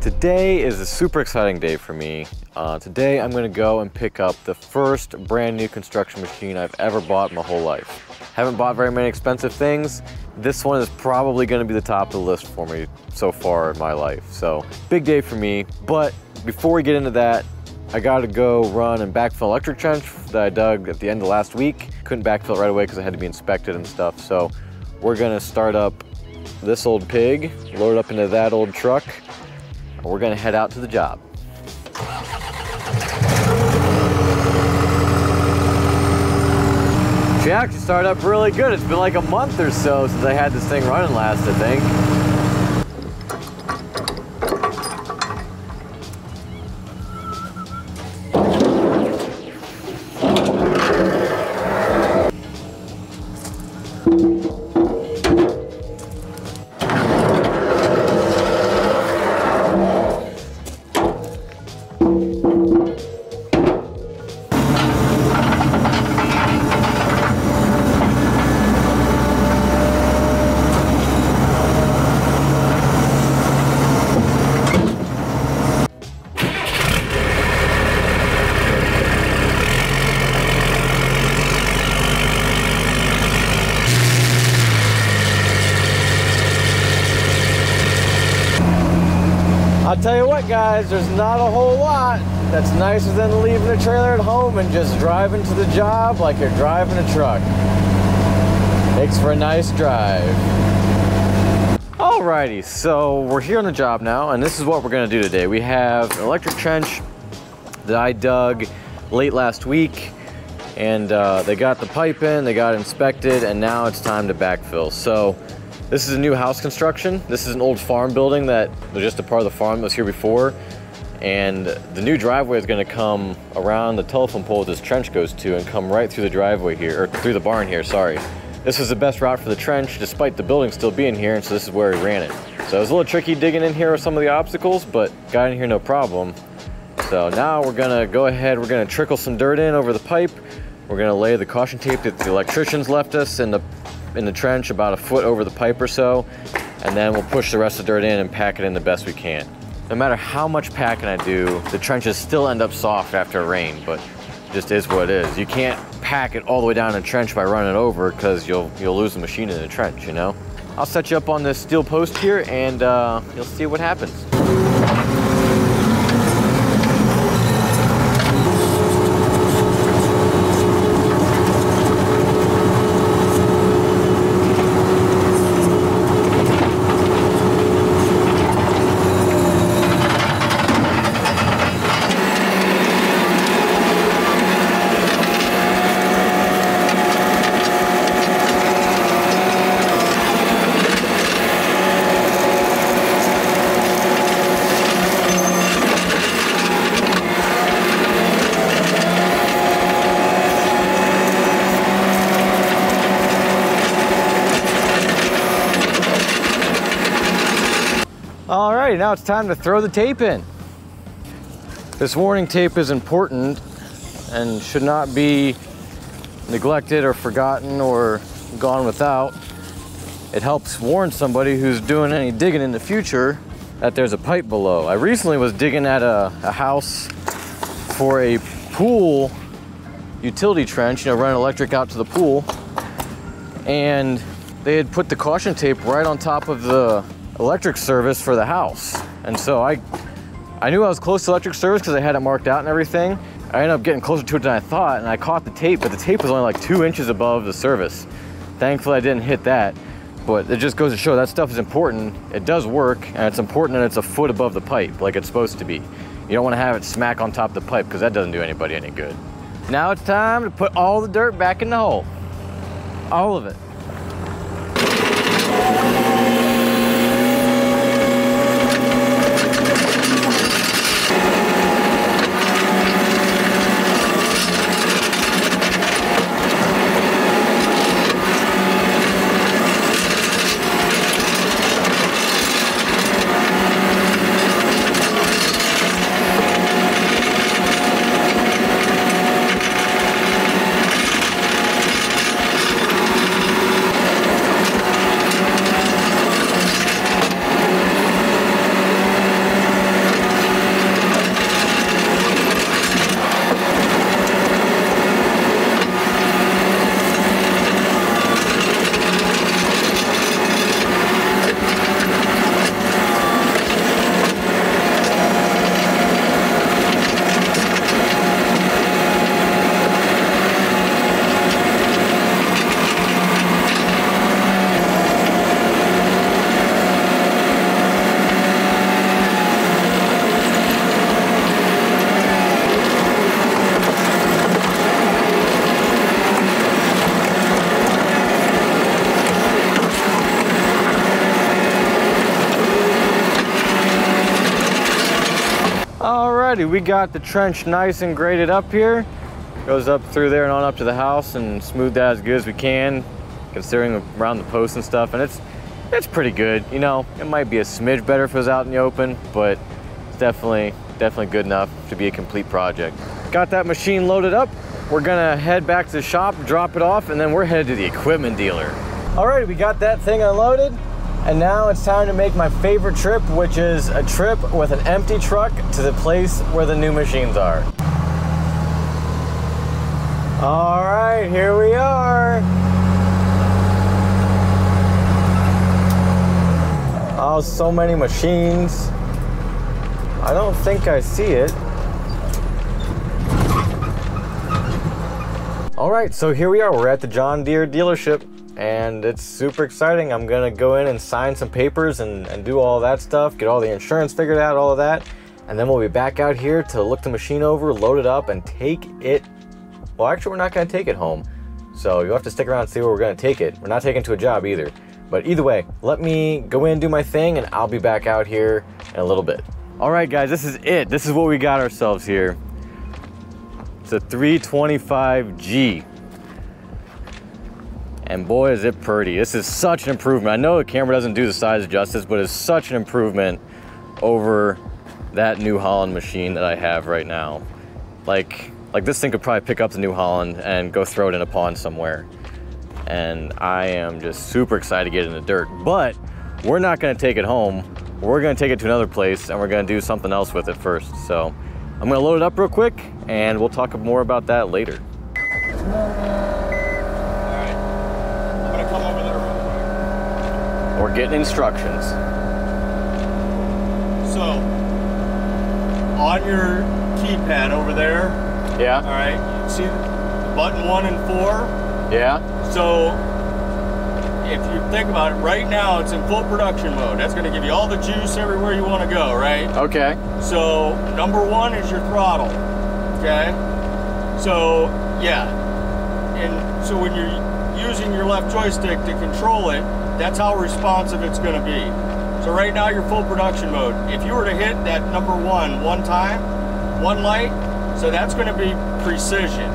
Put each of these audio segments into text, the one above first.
Today is a super exciting day for me. Uh, today I'm gonna go and pick up the first brand new construction machine I've ever bought in my whole life. Haven't bought very many expensive things. This one is probably gonna be the top of the list for me so far in my life. So big day for me, but before we get into that, I gotta go run and backfill electric trench that I dug at the end of last week. Couldn't backfill it right away because it had to be inspected and stuff. So we're gonna start up this old pig, load it up into that old truck, and we're gonna head out to the job. She actually started up really good. It's been like a month or so since I had this thing running last, I think. I'll tell you what, guys, there's not a whole lot that's nicer than leaving the trailer at home and just driving to the job like you're driving a truck. Makes for a nice drive. Alrighty, so we're here on the job now, and this is what we're gonna do today. We have an electric trench that I dug late last week, and uh, they got the pipe in, they got inspected, and now it's time to backfill. So this is a new house construction. This is an old farm building that was just a part of the farm that was here before. And the new driveway is gonna come around the telephone pole this trench goes to and come right through the driveway here, or through the barn here, sorry. This was the best route for the trench despite the building still being here, and so this is where he ran it. So it was a little tricky digging in here with some of the obstacles, but got in here no problem. So now we're gonna go ahead, we're gonna trickle some dirt in over the pipe. We're gonna lay the caution tape that the electricians left us in the in the trench about a foot over the pipe or so, and then we'll push the rest of the dirt in and pack it in the best we can. No matter how much packing I do, the trenches still end up soft after rain, but just is what it is. You can't pack it all the way down in the trench by running it over because you'll you'll lose the machine in the trench, you know? I'll set you up on this steel post here and uh, you'll see what happens. Alrighty, now it's time to throw the tape in. This warning tape is important and should not be neglected or forgotten or gone without. It helps warn somebody who's doing any digging in the future that there's a pipe below. I recently was digging at a, a house for a pool utility trench, you know, running electric out to the pool. And they had put the caution tape right on top of the electric service for the house. And so I, I knew I was close to electric service because I had it marked out and everything. I ended up getting closer to it than I thought and I caught the tape, but the tape was only like two inches above the service. Thankfully I didn't hit that, but it just goes to show that stuff is important. It does work and it's important that it's a foot above the pipe like it's supposed to be. You don't want to have it smack on top of the pipe because that doesn't do anybody any good. Now it's time to put all the dirt back in the hole. All of it. Alrighty, we got the trench nice and graded up here. Goes up through there and on up to the house and smoothed that as good as we can, considering around the posts and stuff. And it's it's pretty good. You know, it might be a smidge better if it was out in the open, but it's definitely definitely good enough to be a complete project. Got that machine loaded up. We're gonna head back to the shop, drop it off, and then we're headed to the equipment dealer. All right, we got that thing unloaded. And now it's time to make my favorite trip, which is a trip with an empty truck to the place where the new machines are. All right, here we are. Oh, so many machines. I don't think I see it. All right, so here we are. We're at the John Deere dealership and it's super exciting. I'm gonna go in and sign some papers and, and do all that stuff, get all the insurance figured out, all of that. And then we'll be back out here to look the machine over, load it up, and take it. Well, actually, we're not gonna take it home. So you'll have to stick around and see where we're gonna take it. We're not taking to a job either. But either way, let me go in, and do my thing, and I'll be back out here in a little bit. All right, guys, this is it. This is what we got ourselves here. It's a 325G. And boy, is it pretty. This is such an improvement. I know the camera doesn't do the size justice, but it's such an improvement over that New Holland machine that I have right now. Like, like this thing could probably pick up the New Holland and go throw it in a pond somewhere and I am just super excited to get in the dirt. But we're not gonna take it home. We're gonna take it to another place and we're gonna do something else with it first. So I'm gonna load it up real quick and we'll talk more about that later. We're getting instructions. So, on your keypad over there, yeah. All right, see button one and four. Yeah. So if you think about it, right now it's in full production mode. That's going to give you all the juice everywhere you want to go, right? Okay. So number one is your throttle. Okay. So yeah, and so when you're using your left joystick to control it, that's how responsive it's going to be. So right now you're full production mode. If you were to hit that number one one time, one light, so that's going to be precision.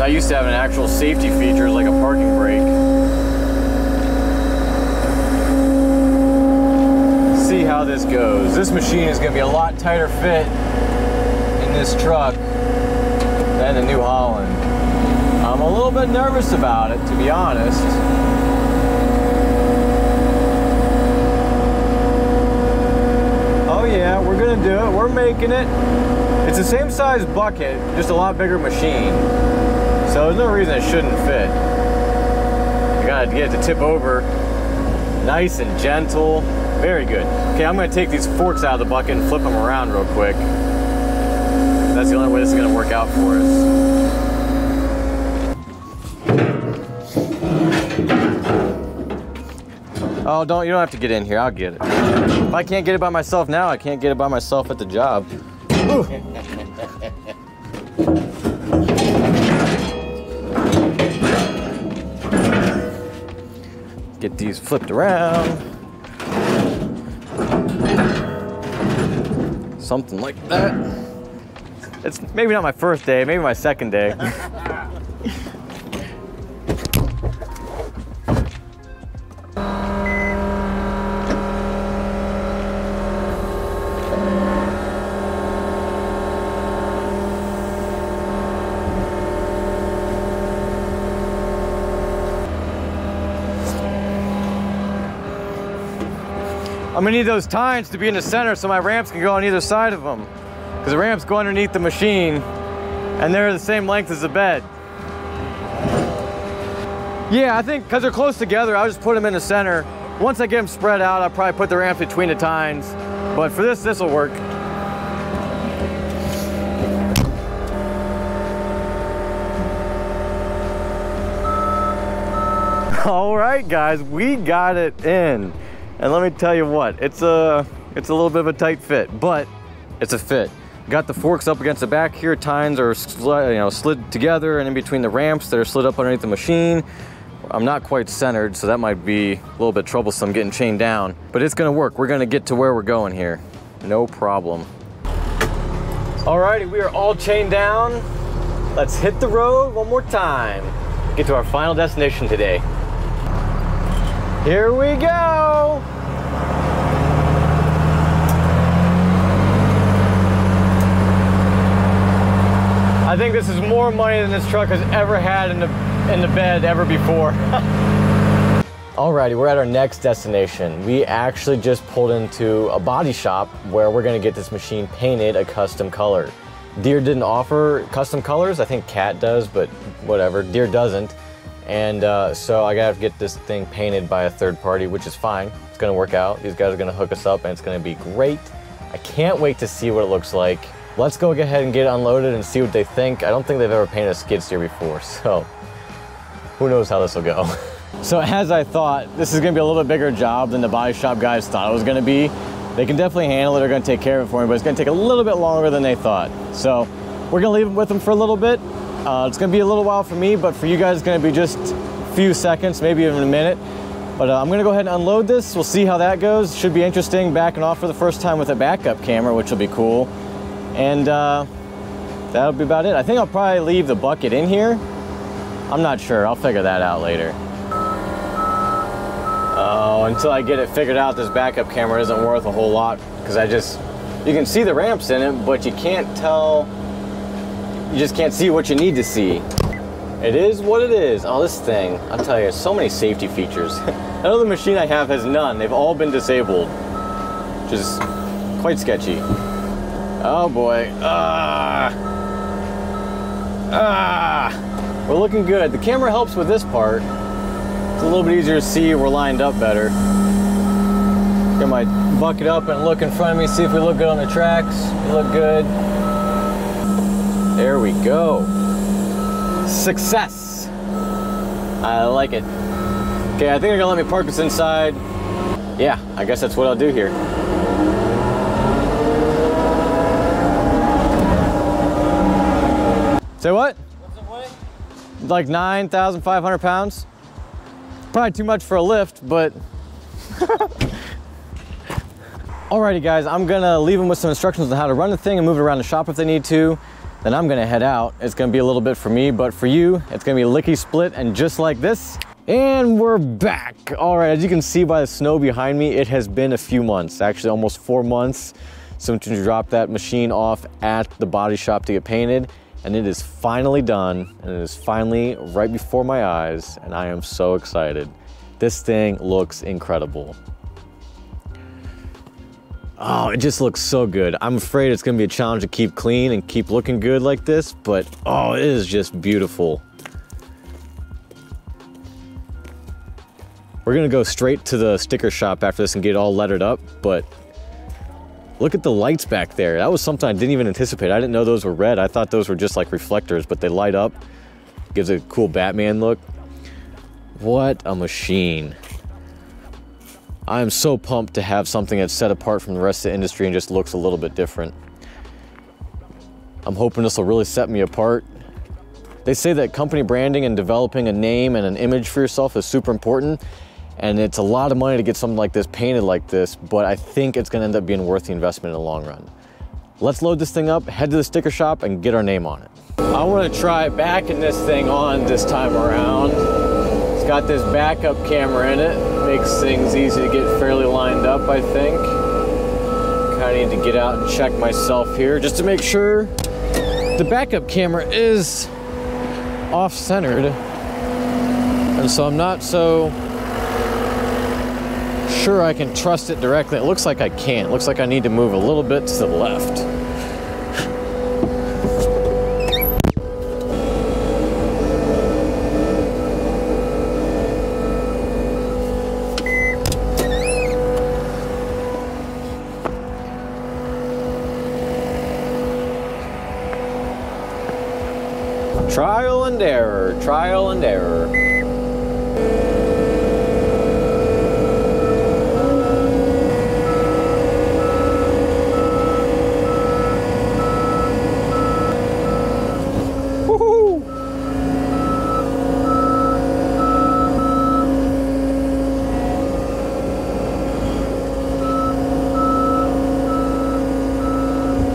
I used to have an actual safety feature like a parking brake. See how this goes. This machine is going to be a lot tighter fit in this truck than the New Holland. I'm a little bit nervous about it, to be honest. Oh yeah, we're gonna do it. We're making it. It's the same size bucket, just a lot bigger machine. So there's no reason it shouldn't fit. You gotta get it to tip over nice and gentle. Very good. Okay, I'm gonna take these forks out of the bucket and flip them around real quick. That's the only way this is gonna work out for us. Oh, don't, you don't have to get in here, I'll get it. If I can't get it by myself now, I can't get it by myself at the job. Get these flipped around. Something like that. It's maybe not my first day, maybe my second day. I'm gonna need those tines to be in the center so my ramps can go on either side of them. Because the ramps go underneath the machine and they're the same length as the bed. Yeah, I think because they're close together, I'll just put them in the center. Once I get them spread out, I'll probably put the ramps between the tines. But for this, this will work. All right, guys, we got it in. And let me tell you what, it's a, it's a little bit of a tight fit, but it's a fit. Got the forks up against the back here, tines are you know, slid together and in between the ramps that are slid up underneath the machine. I'm not quite centered, so that might be a little bit troublesome getting chained down, but it's gonna work. We're gonna get to where we're going here. No problem. Alrighty, we are all chained down. Let's hit the road one more time. Get to our final destination today. Here we go. I think this is more money than this truck has ever had in the in the bed ever before. Alrighty, we're at our next destination. We actually just pulled into a body shop where we're gonna get this machine painted a custom color. Deere didn't offer custom colors. I think Cat does, but whatever. Deere doesn't. And uh, so I gotta get this thing painted by a third party, which is fine. It's gonna work out. These guys are gonna hook us up and it's gonna be great. I can't wait to see what it looks like. Let's go ahead and get it unloaded and see what they think. I don't think they've ever painted a skid steer before, so who knows how this will go. so as I thought, this is gonna be a little bit bigger job than the body shop guys thought it was gonna be. They can definitely handle it, they're gonna take care of it for me, but it's gonna take a little bit longer than they thought. So we're gonna leave it with them for a little bit. Uh, it's gonna be a little while for me, but for you guys, it's gonna be just a few seconds, maybe even a minute. But uh, I'm gonna go ahead and unload this. We'll see how that goes. Should be interesting backing off for the first time with a backup camera, which will be cool. And uh, that'll be about it. I think I'll probably leave the bucket in here. I'm not sure, I'll figure that out later. Oh, until I get it figured out, this backup camera isn't worth a whole lot because I just, you can see the ramps in it, but you can't tell, you just can't see what you need to see. It is what it is. Oh, this thing, I'll tell you, so many safety features. Another machine I have has none. They've all been disabled, which is quite sketchy. Oh boy. Ah. Ah. We're looking good. The camera helps with this part. It's a little bit easier to see. We're lined up better. Get my bucket up and look in front of me, see if we look good on the tracks. We look good. There we go. Success. I like it. Okay, I think they're gonna let me park this inside. Yeah, I guess that's what I'll do here. Say what? Like 9,500 pounds. Probably too much for a lift, but. Alrighty guys, I'm gonna leave them with some instructions on how to run the thing and move it around the shop if they need to. Then I'm gonna head out. It's gonna be a little bit for me, but for you, it's gonna be licky split and just like this. And we're back. All right, as you can see by the snow behind me, it has been a few months, actually almost four months since we dropped that machine off at the body shop to get painted and it is finally done and it is finally right before my eyes and I am so excited. This thing looks incredible. Oh, it just looks so good. I'm afraid it's gonna be a challenge to keep clean and keep looking good like this, but oh, it is just beautiful. We're gonna go straight to the sticker shop after this and get it all lettered up, but Look at the lights back there. That was something I didn't even anticipate. I didn't know those were red. I thought those were just like reflectors, but they light up. Gives a cool Batman look. What a machine. I am so pumped to have something that's set apart from the rest of the industry and just looks a little bit different. I'm hoping this will really set me apart. They say that company branding and developing a name and an image for yourself is super important and it's a lot of money to get something like this painted like this, but I think it's gonna end up being worth the investment in the long run. Let's load this thing up, head to the sticker shop, and get our name on it. I wanna try backing this thing on this time around. It's got this backup camera in it. Makes things easy to get fairly lined up, I think. Kinda need to get out and check myself here just to make sure the backup camera is off-centered. And so I'm not so sure I can trust it directly. It looks like I can't. It looks like I need to move a little bit to the left. Trial and error, trial and error.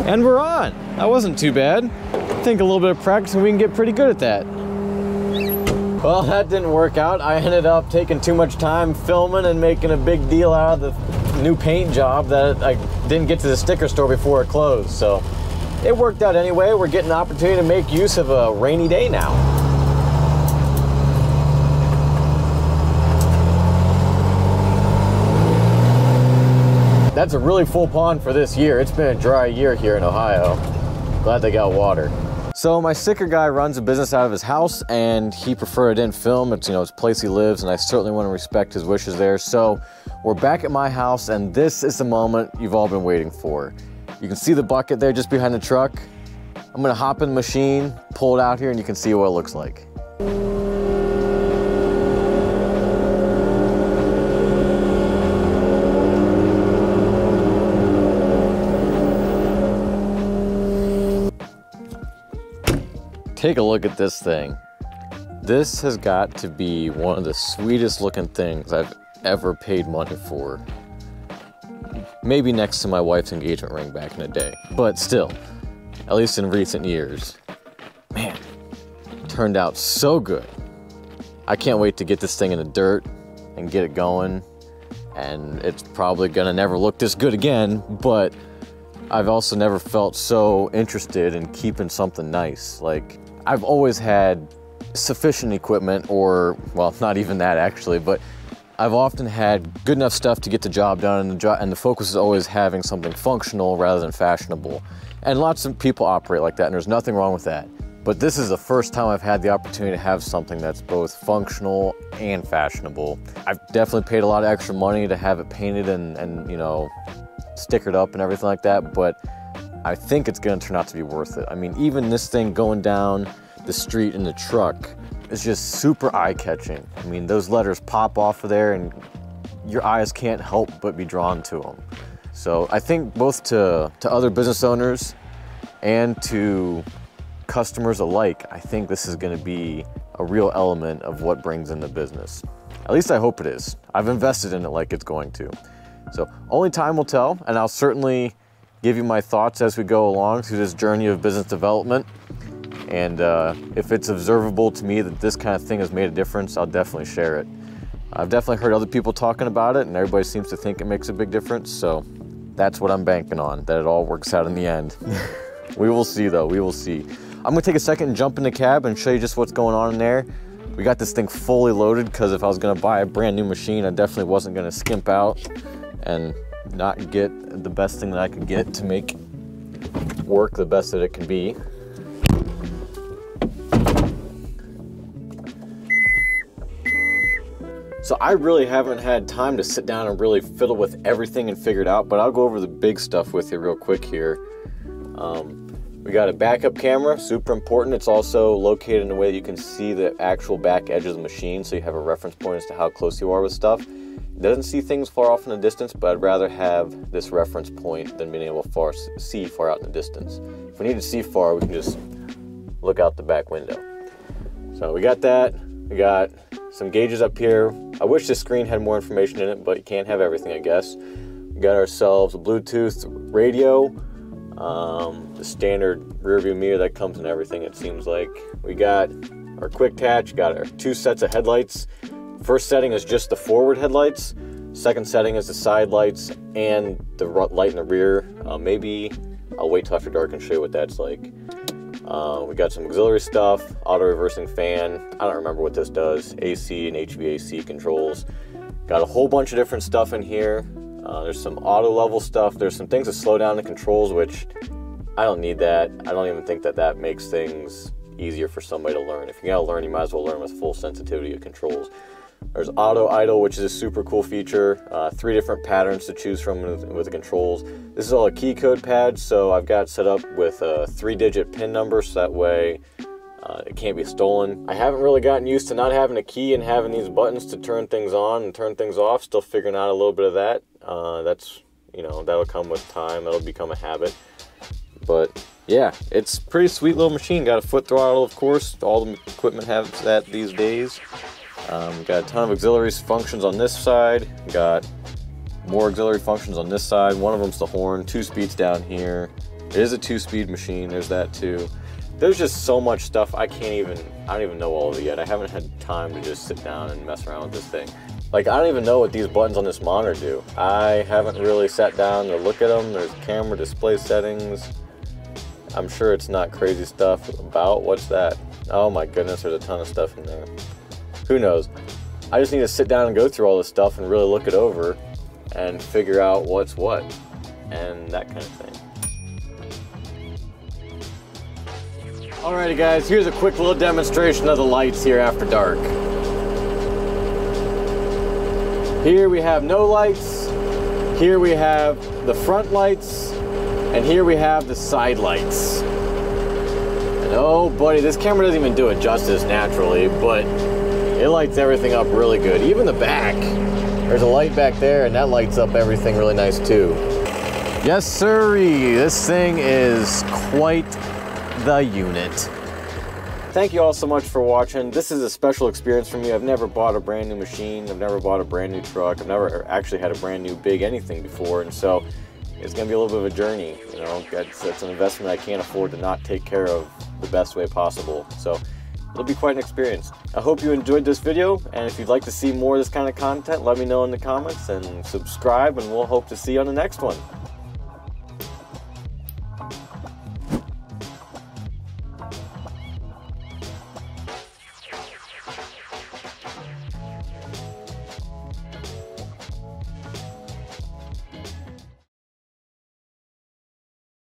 And we're on. That wasn't too bad. Think a little bit of practice and we can get pretty good at that. Well, that didn't work out. I ended up taking too much time filming and making a big deal out of the new paint job that I didn't get to the sticker store before it closed. So it worked out anyway. We're getting an opportunity to make use of a rainy day now. That's a really full pond for this year. It's been a dry year here in Ohio. Glad they got water. So my sticker guy runs a business out of his house and he preferred it in film. It's, you know, it's place he lives and I certainly want to respect his wishes there. So we're back at my house and this is the moment you've all been waiting for. You can see the bucket there just behind the truck. I'm gonna hop in the machine, pull it out here and you can see what it looks like. Take a look at this thing. This has got to be one of the sweetest looking things I've ever paid money for. Maybe next to my wife's engagement ring back in the day, but still, at least in recent years. Man, turned out so good. I can't wait to get this thing in the dirt and get it going. And it's probably gonna never look this good again, but I've also never felt so interested in keeping something nice. Like, I've always had sufficient equipment, or, well, not even that actually, but I've often had good enough stuff to get the job done, and the, jo and the focus is always having something functional rather than fashionable. And lots of people operate like that, and there's nothing wrong with that. But this is the first time I've had the opportunity to have something that's both functional and fashionable. I've definitely paid a lot of extra money to have it painted and, and you know, stickered up and everything like that, but I think it's gonna turn out to be worth it. I mean, even this thing going down the street in the truck is just super eye-catching. I mean, those letters pop off of there and your eyes can't help but be drawn to them. So I think both to, to other business owners and to customers alike, I think this is gonna be a real element of what brings in the business. At least I hope it is. I've invested in it like it's going to. So only time will tell, and I'll certainly give you my thoughts as we go along through this journey of business development. And uh, if it's observable to me that this kind of thing has made a difference, I'll definitely share it. I've definitely heard other people talking about it, and everybody seems to think it makes a big difference. So that's what I'm banking on, that it all works out in the end. we will see, though. We will see. I'm gonna take a second and jump in the cab and show you just what's going on in there. We got this thing fully loaded because if I was gonna buy a brand new machine, I definitely wasn't gonna skimp out and not get the best thing that I could get to make work the best that it can be. So I really haven't had time to sit down and really fiddle with everything and figure it out, but I'll go over the big stuff with you real quick here. Um, we got a backup camera, super important. It's also located in a way that you can see the actual back edge of the machine so you have a reference point as to how close you are with stuff doesn't see things far off in the distance, but I'd rather have this reference point than being able to far, see far out in the distance. If we need to see far, we can just look out the back window. So we got that. We got some gauges up here. I wish this screen had more information in it, but you can't have everything, I guess. We got ourselves a Bluetooth radio, um, the standard rear view mirror that comes in everything, it seems like. We got our quick attach, got our two sets of headlights. First setting is just the forward headlights. Second setting is the side lights and the light in the rear. Uh, maybe I'll wait till after dark and show you what that's like. Uh, we got some auxiliary stuff, auto reversing fan. I don't remember what this does. AC and HVAC controls. Got a whole bunch of different stuff in here. Uh, there's some auto level stuff. There's some things to slow down the controls, which I don't need that. I don't even think that that makes things easier for somebody to learn. If you gotta learn, you might as well learn with full sensitivity of controls. There's auto idle, which is a super cool feature. Uh, three different patterns to choose from with, the controls. This is all a key code pad, so I've got set up with a three digit pin number so that way uh, it can't be stolen. I haven't really gotten used to not having a key and having these buttons to turn things on and turn things off. Still figuring out a little bit of that. Uh, that's, you know, that'll come with time. That'll become a habit. But yeah, it's pretty sweet little machine. Got a foot throttle, of course. All the equipment has that these days. Um, got a ton of auxiliary functions on this side. Got more auxiliary functions on this side. One of them's the horn, two speeds down here. It is a two-speed machine. There's that too. There's just so much stuff I can't even. I don't even know all of it yet. I haven't had time to just sit down and mess around with this thing. Like I don't even know what these buttons on this monitor do. I haven't really sat down to look at them. There's camera display settings. I'm sure it's not crazy stuff about. What's that? Oh my goodness, there's a ton of stuff in there. Who knows? I just need to sit down and go through all this stuff and really look it over and figure out what's what and that kind of thing. Alrighty guys, here's a quick little demonstration of the lights here after dark. Here we have no lights, here we have the front lights, and here we have the side lights. And oh buddy, this camera doesn't even do it justice naturally, but it lights everything up really good. Even the back. There's a light back there and that lights up everything really nice too. Yes sirree, this thing is quite the unit. Thank you all so much for watching. This is a special experience for me. I've never bought a brand new machine. I've never bought a brand new truck. I've never actually had a brand new big anything before. And so it's going to be a little bit of a journey. You know, that's, it's an investment I can't afford to not take care of the best way possible. So it'll be quite an experience. I hope you enjoyed this video, and if you'd like to see more of this kind of content, let me know in the comments and subscribe, and we'll hope to see you on the next one.